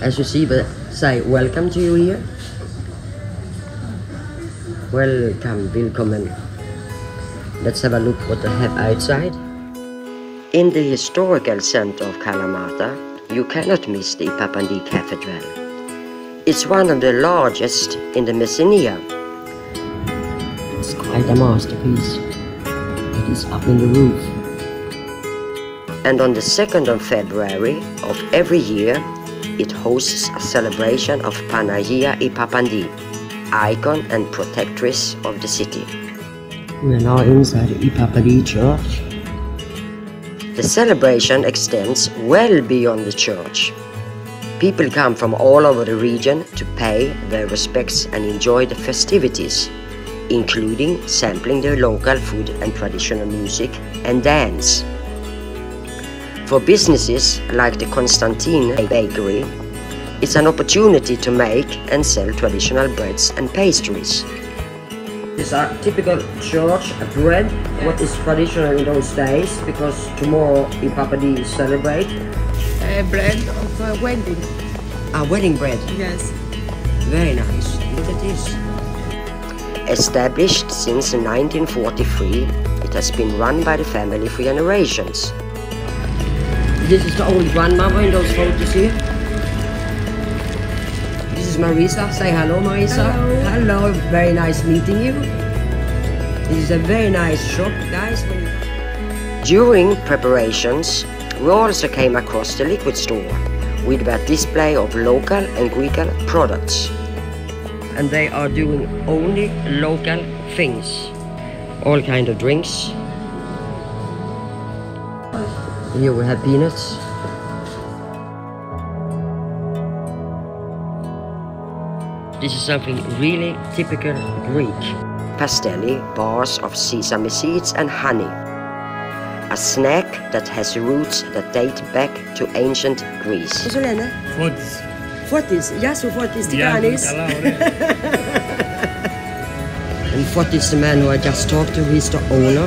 as you see, but say welcome to you here. Welcome, willkommen. Let's have a look what they have outside. In the historical center of Kalamata, you cannot miss the Ypapanti Cathedral. It's one of the largest in the Messinia. It's quite a masterpiece. It is up in the roof. And on the 2nd of February of every year, it hosts a celebration of Panagia Ypapanti, icon and protectress of the city. We are now inside the Ypapanti church. The celebration extends well beyond the church. People come from all over the region to pay their respects and enjoy the festivities, including sampling the local food and traditional music and dance. For businesses like the Konstantinea Bakery, it's an opportunity to make and sell traditional breads and pastries. It's a typical church bread, what is traditional in those days, because tomorrow Ypapanti celebrate. A bread of a wedding. A wedding bread. Yes. Very nice. Look at this. Established since 1943, it has been run by the family for generations. This is the old grandmother in those photos here. This is Marisa. Say hello, Marisa. Hello. Hello. Very nice meeting you. This is a very nice shop, guys. During preparations, we also came across the liquid store with a display of local and Greek products. And they are doing only local things. All kind of drinks. Here we have peanuts. This is something really typical Greek. Pastelli bars of sesame seeds and honey. A snack that has roots that date back to ancient Greece. Solene? Foda-se. Fortis, Yasu Fortis Yeah, Tigranis. tá lá, né? And Fortis, the man who I just talked to, he's the owner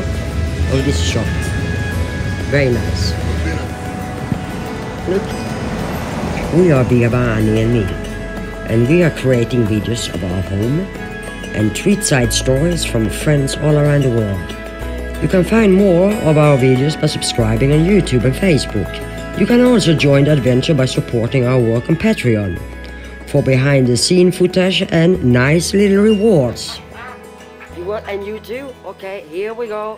of this shop. Very nice. Look. We are Birba, Annie and me. And we are creating videos of our home and treat side stories from friends all around the world. You can find more of our videos by subscribing on YouTube and Facebook. You can also join the adventure by supporting our work on Patreon for behind the scene footage and nice little rewards. You want and you too? Okay, here we go.